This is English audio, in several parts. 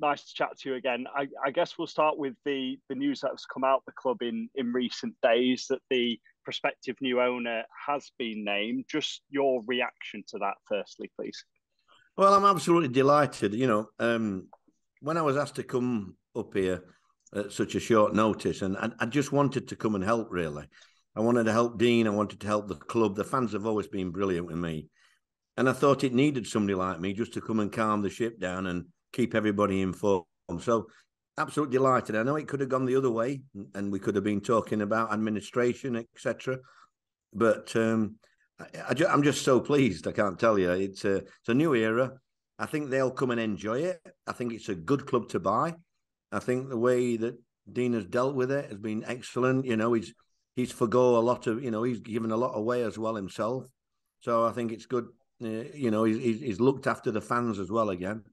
nice to chat to you again. I, I, guess we'll start with the the news that has come out the club in in recent days that the prospective new owner has been named. Just your reaction to that, firstly, please. Well, I'm absolutely delighted. You know, um, when I was asked to come up here at such a short notice, and I, I just wanted to come and help. Really, I wanted to help Dean. I wanted to help the club. The fans have always been brilliant with me, and I thought it needed somebody like me just to come and calm the ship down and keep everybody informed. So, absolutely delighted. I know it could have gone the other way, and we could have been talking about administration, etc. But um, I, am just so pleased. I can't tell you. It's a, it's a new era. I think they'll come and enjoy it. I think it's a good club to buy. I think the way that Dean has dealt with it has been excellent. You know, he's he's forgo a lot of, you know, he's given a lot away as well himself. So I think it's good. Uh, you know, he's, he's looked after the fans as well again.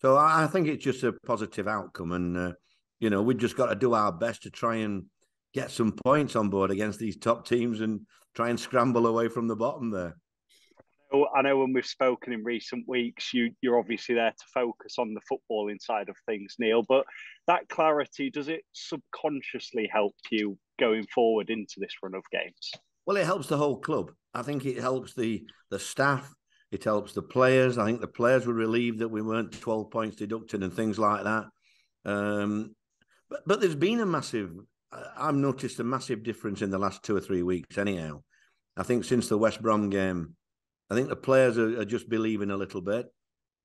So I think it's just a positive outcome, and uh, you know we've just got to do our best to try and get some points on board against these top teams and try and scramble away from the bottom there. I know when we've spoken in recent weeks, you you're obviously there to focus on the footballing side of things, Neil. But that clarity does it subconsciously help you going forward into this run of games? Well, it helps the whole club. I think it helps the the staff. It helps the players. I think the players were relieved that we weren't 12 points deducted and things like that. Um, but, but there's been a massive, I've noticed a massive difference in the last two or three weeks, anyhow. I think since the West Brom game, I think the players are, are just believing a little bit.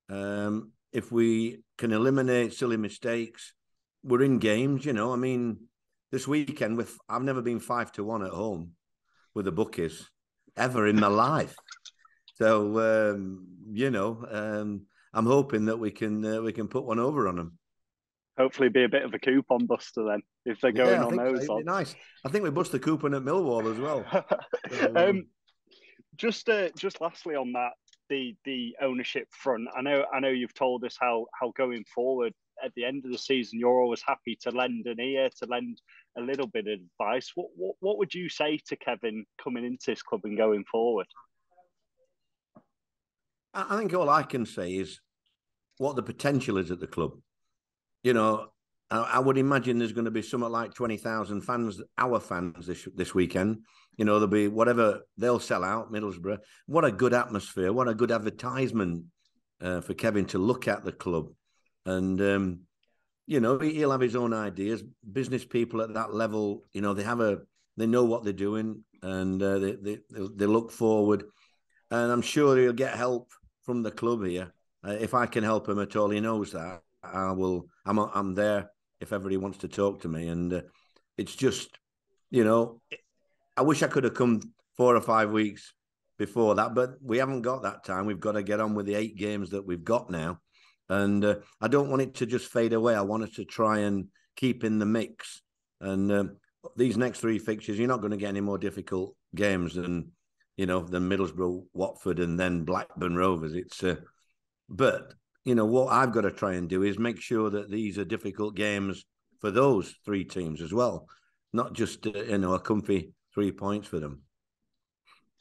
Um, if we can eliminate silly mistakes, we're in games, you know. I mean, this weekend, with I've never been five to one at home with the bookies ever in my life. So um, you know, um, I'm hoping that we can uh, we can put one over on them. Hopefully, be a bit of a coupon buster then if they're going yeah, on those. So. Nice. I think we bust the coupon at Millwall as well. um, um, just uh, just lastly on that, the the ownership front. I know I know you've told us how how going forward at the end of the season you're always happy to lend an ear to lend a little bit of advice. What what what would you say to Kevin coming into this club and going forward? I think all I can say is what the potential is at the club. You know, I, would imagine there's going to be somewhat like twenty thousand fans, our fans this this weekend. You know, there'll be whatever they'll sell out Middlesbrough. What a good atmosphere! What a good advertisement uh, for Kevin to look at the club, and um, you know he'll have his own ideas. Business people at that level, you know, they have a they know what they're doing, and uh, they, they they look forward, and I'm sure he'll get help from the club here. Uh, if I can help him at all, he knows that I will. I'm I'm there if everybody wants to talk to me, and uh, it's just, you know, I wish I could have come four or five weeks before that, but we haven't got that time. We've got to get on with the eight games that we've got now, and uh, I don't want it to just fade away. I want us to try and keep in the mix. And uh, these next three fixtures, you're not going to get any more difficult games than you know, than Middlesbrough, Watford, and then Blackburn Rovers. It's, uh, but you know, what I've got to try and do is make sure that these are difficult games for those three teams as well, not just uh, you know a comfy three points for them.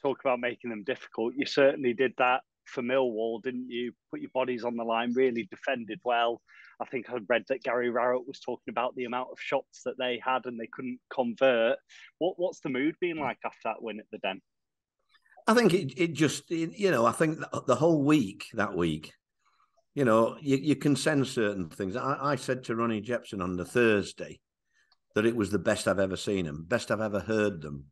Talk about making them difficult. You certainly did that for Millwall, didn't you? Put your bodies on the line, really defended well. I think I read that Gary Rowett was talking about the amount of shots that they had and they couldn't convert. What what's the mood been like after that win at the Den? I think it, it just, you know, I think the whole week, that week, you know, you, you can sense certain things. I, I said to Ronnie Jepson on the Thursday that it was the best I've ever seen them, best I've ever heard them.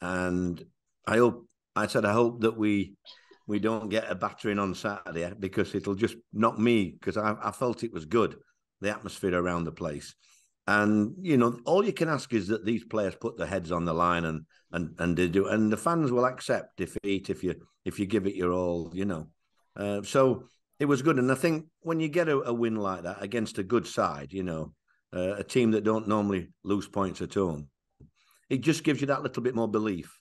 And I hope, I said, I hope that we, we don't get a battering on Saturday because it'll just knock me because I, I felt it was good, the atmosphere around the place. And you know, all you can ask is that these players put their heads on the line and and and they do, and the fans will accept defeat if you if you give it your all. You know, uh, so it was good. And I think when you get a, a win like that against a good side, you know, uh, a team that don't normally lose points at home, it just gives you that little bit more belief.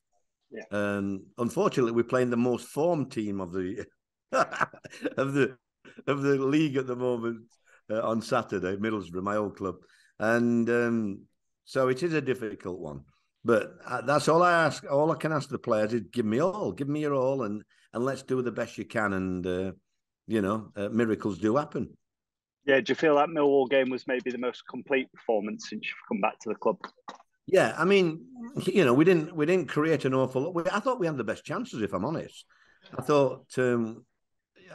Yeah. And unfortunately, we're playing the most formed team of the of the of the league at the moment uh, on Saturday, Middlesbrough, my old club and um, so it is a difficult one. But uh, that's all I ask. All I can ask the players is give me all, give me your all, and and let's do the best you can. And uh, you know, uh, miracles do happen. Yeah, do you feel that Millwall game was maybe the most complete performance since you've come back to the club? Yeah, I mean, you know, we didn't we didn't create an awful lot. I thought we had the best chances, if I'm honest. I thought um,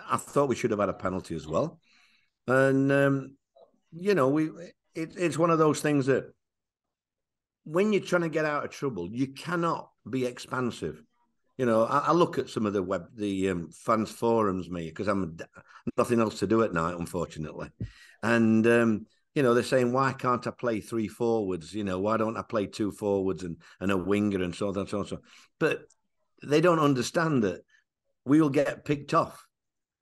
I thought we should have had a penalty as well, and um, you know, we it, it's one of those things that when you're trying to get out of trouble, you cannot be expansive. You know, I, I look at some of the web, the um, fans forums, me, because I'm nothing else to do at night, unfortunately, and um, you know they're saying why can't I play three forwards? You know, why don't I play two forwards and and a winger and so on and so on. So, but they don't understand that we will get picked off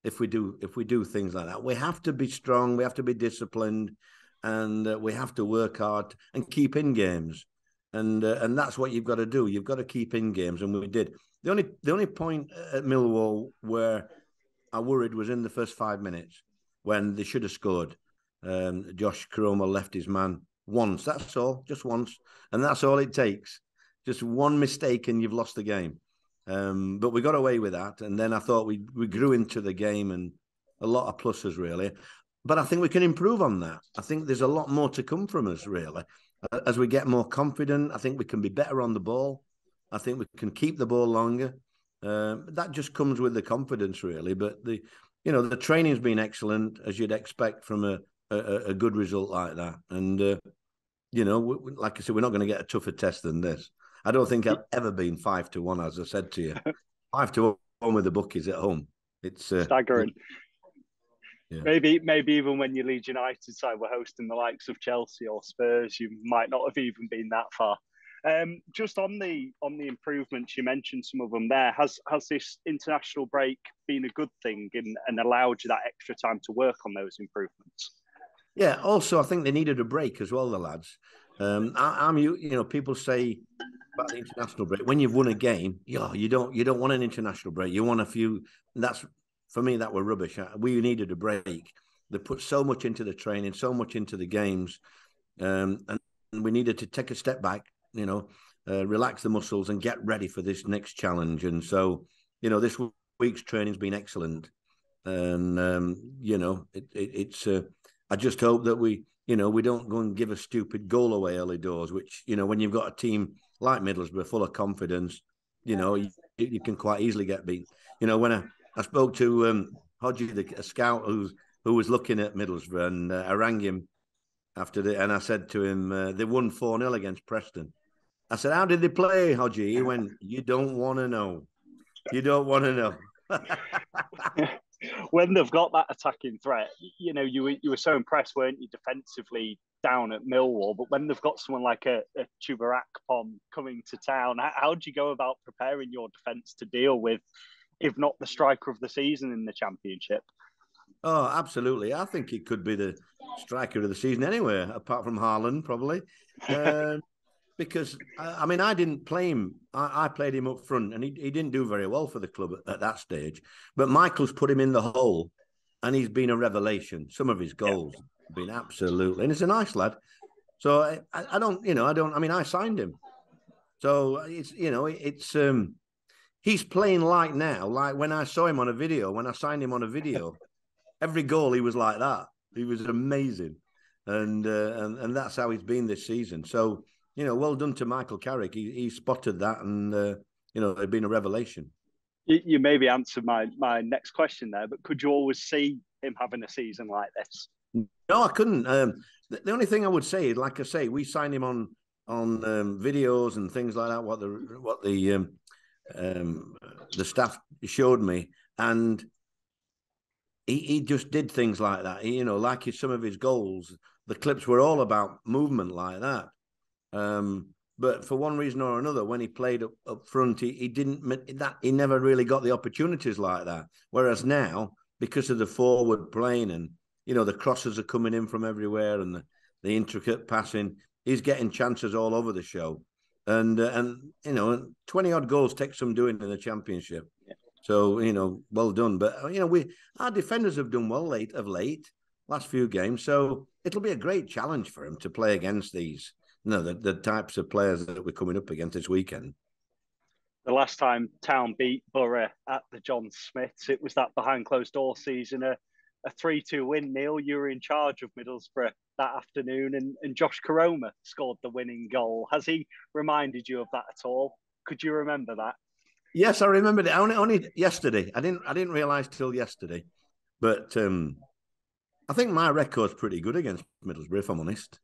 if we do if we do things like that. We have to be strong. We have to be disciplined, and uh, we have to work hard and keep in games. And uh, and that's what you've got to do. You've got to keep in games, and we did. The only the only point at Millwall where I worried was in the first five minutes when they should have scored. Um, Josh Koroma left his man once. That's all, just once, and that's all it takes. Just one mistake, and you've lost the game. Um, but we got away with that, and then I thought we we grew into the game and a lot of pluses really. But I think we can improve on that. I think there's a lot more to come from us really as we get more confident. I think we can be better on the ball. I think we can keep the ball longer. Um, that just comes with the confidence really. But the you know the training's been excellent as you'd expect from a a, a good result like that. And uh, you know, we, like I said, we're not going to get a tougher test than this. I don't think I've ever been five to one, as I said to you. five to one with the bookies at home. It's uh, staggering. Yeah. Maybe, maybe even when your Leeds United side were hosting the likes of Chelsea or Spurs, you might not have even been that far. Um, just on the on the improvements, you mentioned some of them there. Has has this international break been a good thing and, and allowed you that extra time to work on those improvements? Yeah. Also, I think they needed a break as well, the lads. Um, I, am you. You know, people say about the international break when you've won a game. Yeah, you don't you don't want an international break. You want a few. That's for me. That were rubbish. We needed a break. They put so much into the training, so much into the games, um, and we needed to take a step back. You know, uh, relax the muscles and get ready for this next challenge. And so, you know, this week's training's been excellent, and um, you know, it, it, it's. Uh, I just hope that we, you know, we don't go and give a stupid goal away early doors, which, you know, when you've got a team like Middlesbrough full of confidence, you know, you, you can quite easily get beat. You know, when I, I spoke to um, Hodgie, the a scout who's, who was looking at Middlesbrough, and uh, I rang him after the, and I said to him, uh, they won 4 0 against Preston. I said, How did they play, Hodgie? He went, You don't want to know. You don't want to know. when they've got that attacking threat, you know, you were, you were so impressed, weren't you, defensively down at Millwall? But when they've got someone like a, a Akpom coming to town, how, how do you go about preparing your defence to deal with, if not the striker of the season in the Championship? Oh, absolutely. I think he could be the striker of the season anywhere, apart from Haaland, probably. Um, because I mean, I didn't play him. I, I, played him up front, and he, he didn't do very well for the club at, at, that stage. But Michael's put him in the hole, and he's been a revelation. Some of his goals yeah. have been absolutely, and he's a nice lad. So I, I, don't, you know, I don't. I mean, I signed him, so it's you know, it's um, he's playing like now, like when I saw him on a video, when I signed him on a video, every goal he was like that. He was amazing, and uh, and and that's how he's been this season. So you know, well done to Michael Carrick. He, he spotted that, and uh, you know, it'd been a revelation. You, you maybe answered my my next question there, but could you always see him having a season like this? No, I couldn't. Um, the, the, only thing I would say, is, like I say, we signed him on on um, videos and things like that. What the what the um, um, the staff showed me, and he, he just did things like that. He, you know, like his, some of his goals, the clips were all about movement like that. Um, but for one reason or another, when he played up, up front, he, he didn't that he never really got the opportunities like that. Whereas now, because of the forward playing and you know the crosses are coming in from everywhere and the, the intricate passing, he's getting chances all over the show. And uh, and you know, twenty odd goals takes some doing in the championship. Yeah. So you know, well done. But uh, you know, we our defenders have done well late of late, last few games. So it'll be a great challenge for him to play against these no, the, the types of players that we're coming up against this weekend. The last time Town beat Borough at the John Smiths, it was that behind closed door season a, a 3 2 win. Neil, you were in charge of Middlesbrough that afternoon, and, and Josh Koroma scored the winning goal. Has he reminded you of that at all? Could you remember that? Yes, I remembered it only, only yesterday. I didn't I didn't realise till yesterday, but um, I think my record's pretty good against Middlesbrough. If I'm honest,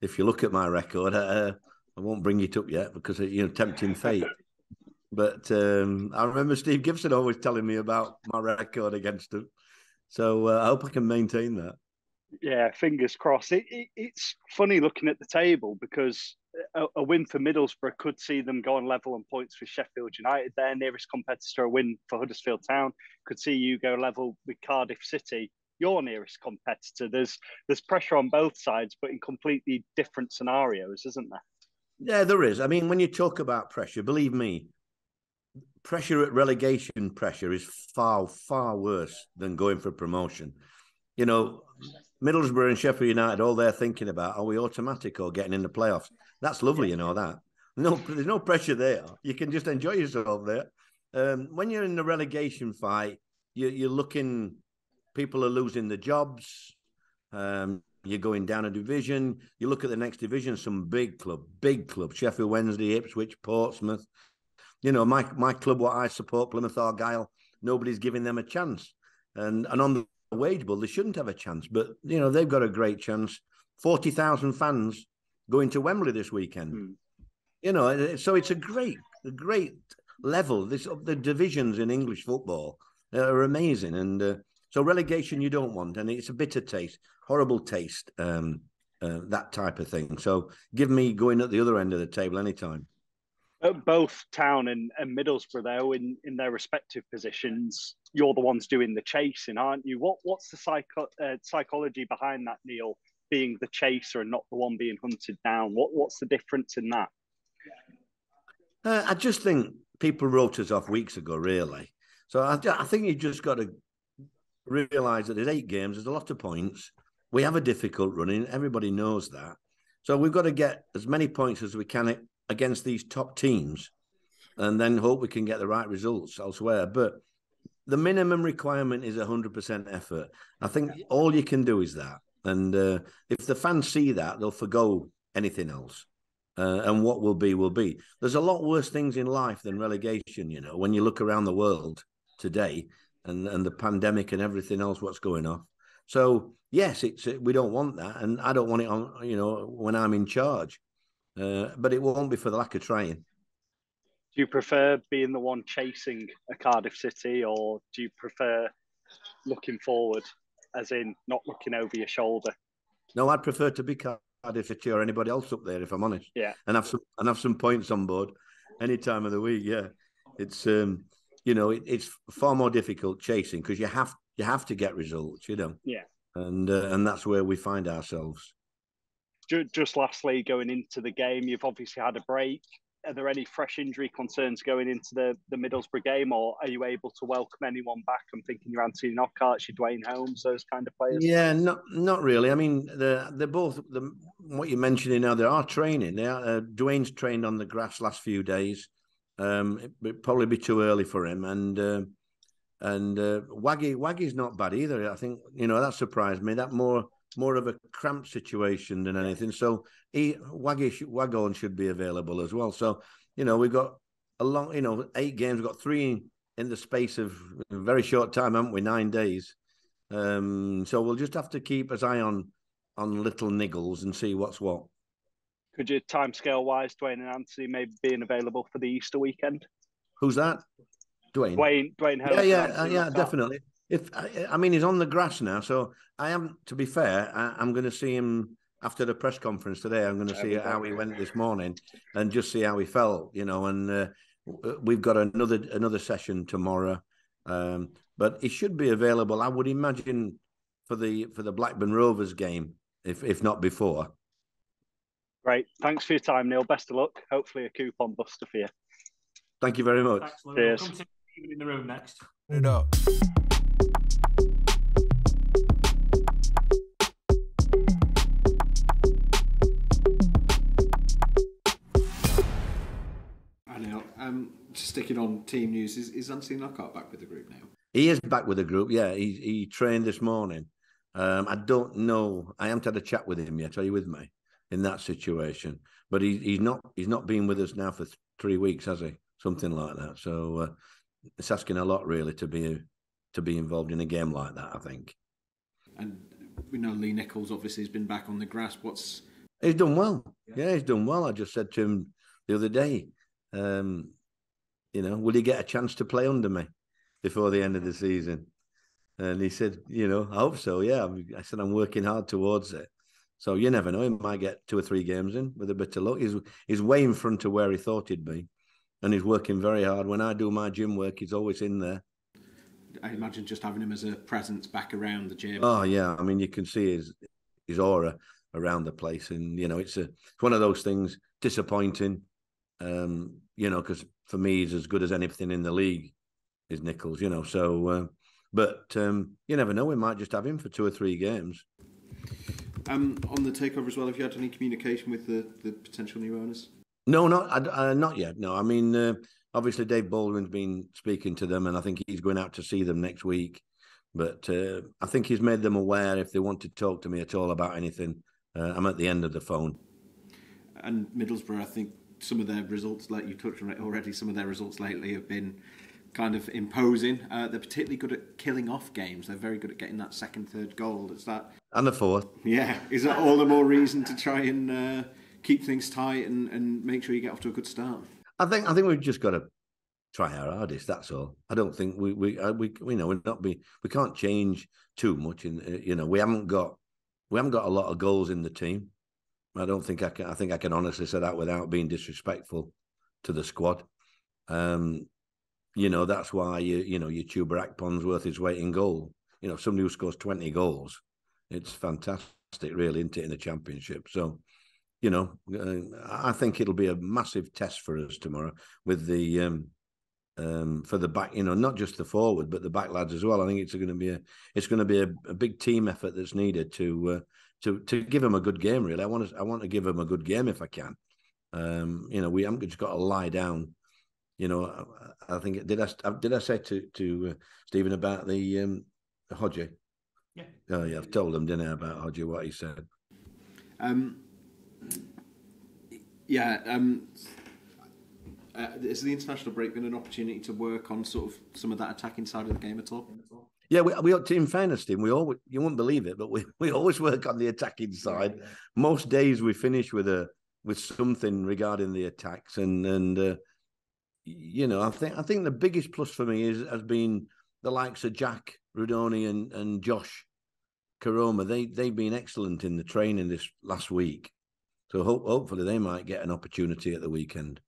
if you look at my record, uh, I won't bring it up yet because you know tempting fate. But um, I remember Steve Gibson always telling me about my record against them. So uh, I hope I can maintain that. Yeah, fingers crossed. It, it, it's funny looking at the table because a, a, win for Middlesbrough could see them go on level on points with Sheffield United. Their nearest competitor, a win for Huddersfield Town, could see you go level with Cardiff City, your nearest competitor. There's there's pressure on both sides, but in completely different scenarios, isn't there? Yeah, there is. I mean, when you talk about pressure, believe me, pressure at relegation pressure is far, far worse than going for promotion. You know, Middlesbrough and Sheffield United, all they're thinking about, are we automatic or getting in the playoffs? That's lovely, you know that. No, there's no pressure there. You can just enjoy yourself there. Um, when you're in the relegation fight, you, you're looking, people are losing their jobs. Um, you're going down a division. You look at the next division, some big club, big club, Sheffield Wednesday, Ipswich, Portsmouth. You know, my my club, what I support, Plymouth Argyle, nobody's giving them a chance. And and on the wage bill, they shouldn't have a chance. But you know, they've got a great chance. Forty thousand fans going to Wembley this weekend. Hmm. You know, so it's a great, a great level. This the divisions in English football are amazing, and uh, so relegation you don't want, and it's a bitter taste horrible taste, um, uh, that type of thing. So give me going at the other end of the table anytime. Both Town and, and Middlesbrough, though, in, in their respective positions, you're the ones doing the chasing, aren't you? What What's the psycho, uh, psychology behind that, Neil? Being the chaser and not the one being hunted down. What What's the difference in that? Uh, I just think people wrote us off weeks ago, really. So I, I think you just got to realise that there's eight games, there's a lot of points. We have a difficult running. Everybody knows that. So we've got to get as many points as we can against these top teams and then hope we can get the right results elsewhere. But the minimum requirement is 100% effort. I think all you can do is that. And uh, if the fans see that, they'll forego anything else. Uh, and what will be, will be. There's a lot worse things in life than relegation, you know, when you look around the world today and, and the pandemic and everything else, what's going on. So yes, it's we don't want that, and I don't want it on. You know, when I'm in charge, uh, but it won't be for the lack of trying. Do you prefer being the one chasing a Cardiff City, or do you prefer looking forward, as in not looking over your shoulder? No, I'd prefer to be Cardiff City or anybody else up there, if I'm honest. Yeah, and have some and have some points on board any time of the week. Yeah, it's um, you know, it, it's far more difficult chasing because you have you have to get results, you know. Yeah. And uh, and that's where we find ourselves. Just lastly, going into the game, you've obviously had a break. Are there any fresh injury concerns going into the, the Middlesbrough game, or are you able to welcome anyone back? I'm thinking your Anthony Knockaert, your Duane Holmes, those kind of players. Yeah, not not really. I mean, they're, they're both the, what you're mentioning now. They are training. They are, uh, Duane's trained on the grass last few days. Um, it would probably be too early for him, and uh, and uh, Waggy Waggy's not bad either. I think you know that surprised me. That more more of a cramped situation than anything. So he Waggy Waghorn should be available as well. So you know we've got a long you know eight games. We've got three in the space of a very short time, haven't we? Nine days. Um, so we'll just have to keep an eye on on little niggles and see what's what. Could you timescale wise, Duane and Anthony maybe being available for the Easter weekend? Who's that? Duane. Dwayne. Duane. Yeah, yeah, uh, yeah, definitely. If I, mean, he's on the grass now, so I am. To be fair, I, am going to see him after the press conference today. I'm going to see how he went this morning and just see how he felt. You know, and uh, we've got another another session tomorrow. Um, but he should be available. I would imagine for the for the Blackburn Rovers game, if if not before. Great. Thanks for your time, Neil. Best of luck. Hopefully, a coupon buster for you. Thank you very much. Cheers in the room next. It Um, sticking on team news, is, is Anthony Knockaert back with the group now? He is back with the group. Yeah, he he trained this morning. Um, I don't know. I haven't had a chat with him yet. Are you with me in that situation? But he, he's not. He's not been with us now for th- three weeks, has he? Something like that. So uh, it's asking a lot, really, to be to be involved in a game like that. I think. And we know Lee Nicholls obviously has been back on the grass. What's he's done well. Yeah, yeah he's done well. I just said to him the other day, um, you know, will he get a chance to play under me before the end of the season? And he said, you know, I hope so. Yeah. I said, I'm working hard towards it. So you never know. He might get two or three games in with a bit of luck. He's he's way in front of where he thought he'd be, and he's working very hard. When I do my gym work, he's always in there. I imagine just having him as a presence back around the gym. Oh yeah, I mean you can see his his aura around the place, and you know it's a it's one of those things disappointing, um, you know, because for me he's as good as anything in the league, is Nicholls, you know. So, uh, but um, you never know. We might just have him for two or three games. Um, on the takeover as well, have you had any communication with the, the potential new owners? No, not uh, not yet. No, I mean, uh, obviously Dave Baldwin's been speaking to them, and I think he's going out to see them next week. But uh, I think he's made them aware if they want to talk to me at all about anything, uh, I'm at the end of the phone. And Middlesbrough, I think some of their results, like you touched on it already, some of their results lately have been kind of imposing. Uh, they're particularly good at killing off games. They're very good at getting that second, third goal. Is that and the fourth? Yeah, is that all the more reason to try and uh, keep things tight and, and make sure you get off to a good start? I think I think we've just got to try our hardest. That's all. I don't think we we uh, we we know we're not be we can't change too much. In uh, you know we haven't got we haven't got a lot of goals in the team. I don't think I can. I think I can honestly say that without being disrespectful to the squad. Um, you know that's why you you know your Chuba Akpom's worth his weight in goal. You know somebody who scores twenty goals, it's fantastic, really, isn't it, in the championship? So, you know, uh, I think it'll be a massive test for us tomorrow with the um, um, for the back. You know, not just the forward, but the back lads as well. I think it's going to be a it's going to be a, a big team effort that's needed to uh, to to give them a good game. Really, I want to I want to give them a good game if I can. Um, you know, we haven't just got to lie down you know, I, I think did I did I say to to uh, Stephen about the um, Hodgie? Yeah. Oh yeah, I've told him, didn't I, about Hodgie what he said. Um. Yeah. Um. Uh, is the international break been an opportunity to work on sort of some of that attacking side of the game at all? Yeah, we, we in fairness, Tim, we always you won't believe it, but we, we always work on the attacking side. Yeah, yeah. Most days we finish with a with something regarding the attacks, and and uh, you know, I think I think the biggest plus for me is has been the likes of Jack Rudoni and, and Josh Koroma. They they've been excellent in the training this last week, so hope, hopefully they might get an opportunity at the weekend.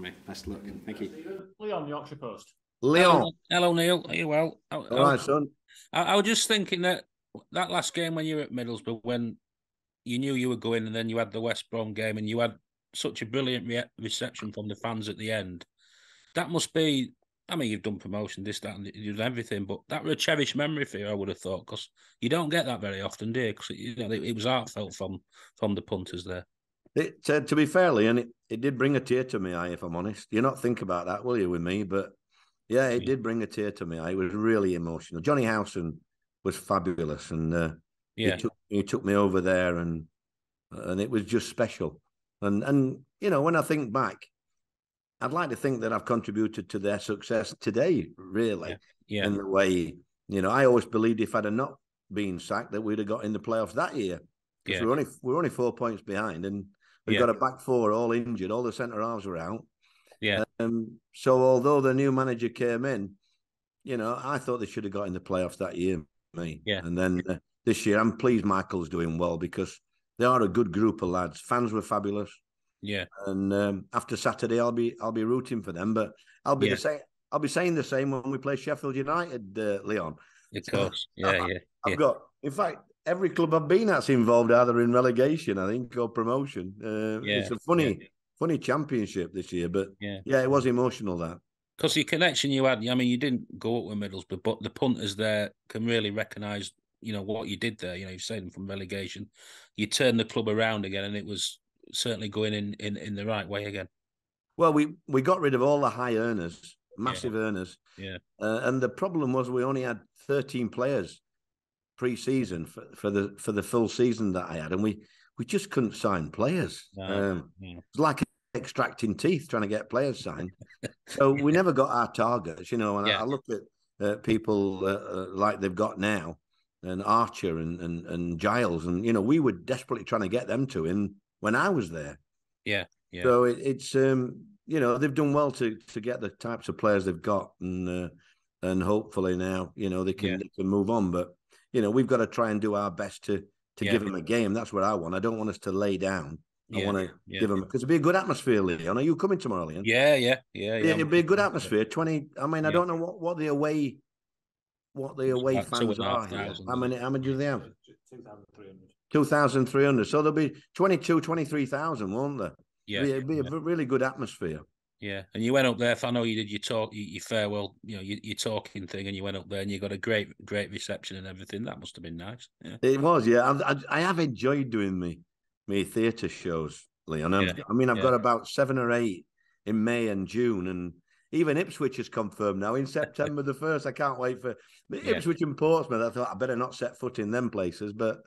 That's for me. Best luck. Thank you. Leon, the Yorkshire Post. Leon. Hello, Neil. Are you well? All right, son. I, I was just thinking that that last game when you were at Middlesbrough, when you knew you were going, and then you had the West Brom game, and you had such a brilliant re- reception from the fans at the end. That must be. I mean, you've done promotion, this, that, and you've done everything, but that was a cherished memory for you. I would have thought because you don't get that very often, do you? Because you know it, it, was heartfelt from from the punters there. It, uh, to be fairly, and it, it did bring a tear to my eye. If I'm honest, you not think about that, will you, with me? But yeah, it yeah. did bring a tear to my eye. It was really emotional. Jonny Howson was fabulous, and uh, yeah, he took, he took me over there, and and it was just special. And and you know, when I think back, I'd like to think that I've contributed to their success today, really. Yeah. yeah. In the way, you know, I always believed if I'd have not been sacked that we'd have got in the playoffs that year. Because yeah. we're only we're only four points behind and we've yeah. got a back four all injured, all the centre halves were out. Yeah. Um, so although the new manager came in, you know, I thought they should have got in the playoffs that year, me. Yeah. And then uh, this year, I'm pleased Michael's doing well because they are a good group of lads. Fans were fabulous. Yeah. And um, after Saturday, I'll be I'll be rooting for them. But I'll be yeah. the same. I'll be saying the same when we play Sheffield United, uh, Leon. Of course. Yeah, yeah. I've got. In fact, every club I've been at's involved either in relegation, I think, or promotion. Uh, yeah. It's a funny, yeah. funny championship this year, but yeah, yeah, it was emotional that. Because the connection you had, I mean, you didn't go up with Middlesbrough, but the punters there can really recognise you know what you did there. You know, you saved them from relegation. You turned the club around again, and it was certainly going in in, in the right way again. Well, we we got rid of all the high earners, massive yeah. earners. Yeah. Uh, and the problem was we only had 13 players pre-season for, for the for the full season that I had, and we we just couldn't sign players. No, um, no. It's like extracting teeth trying to get players signed. so we never got our targets, you know. And I, Yeah. I look at uh, people uh, uh, like they've got now, and Archer and, and and Giles, and you know we were desperately trying to get them to him when I was there. Yeah. Yeah. So it, it's um you know they've done well to to get the types of players they've got, and uh, and hopefully now you know they can Yeah. they can move on. But you know we've got to try and do our best to to Yeah. give them a game. That's what I want. I don't want us to lay down. I Yeah, want to yeah. give them because it'd be a good atmosphere, Leon. Are you coming tomorrow, Leon? Yeah, yeah, yeah, Yeah, yeah. it'd be a good atmosphere. Twenty. I mean, I don't know what, what the away, what the away about two fans and a half are here. How many? How many do they have? 2,300. Two thousand three hundred. So there'll be 22, 23,000, won't there? Yeah, It'd be, it'd be yeah, a really good atmosphere. Yeah. And you went up there. I know you did your talk, your your farewell, you know, your, your talking thing, and you went up there and you got a great, great reception and everything. That must have been nice. Yeah, It was, yeah. I, I, I have enjoyed doing me me theatre shows, Leon. I've- Yeah, I mean, I've yeah. got about seven or eight in May and June, and even Ipswich is confirmed now in September the first. I can't wait for Yeah. Ipswich and Portsmouth. I thought I better not set foot in them places, but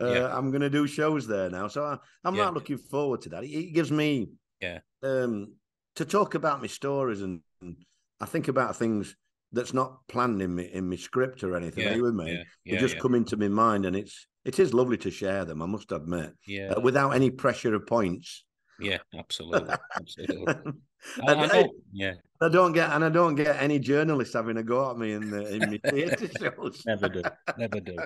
uh, Yeah. I'm going to do shows there now, so I, I'm Yeah. not looking forward to that. It, it gives me, Yeah. um, to talk about my stories, and, and I think about things that's not planned in me in my script or anything. Are you with me? yeah, they just yeah, come into my mind, and it's it is lovely to share them. I must admit, yeah, uh, without any pressure of points. yeah, absolutely, absolutely. and I, I yeah, I don't get and I don't get any journalists having a go at me in the in my theatre shows. never do, never do.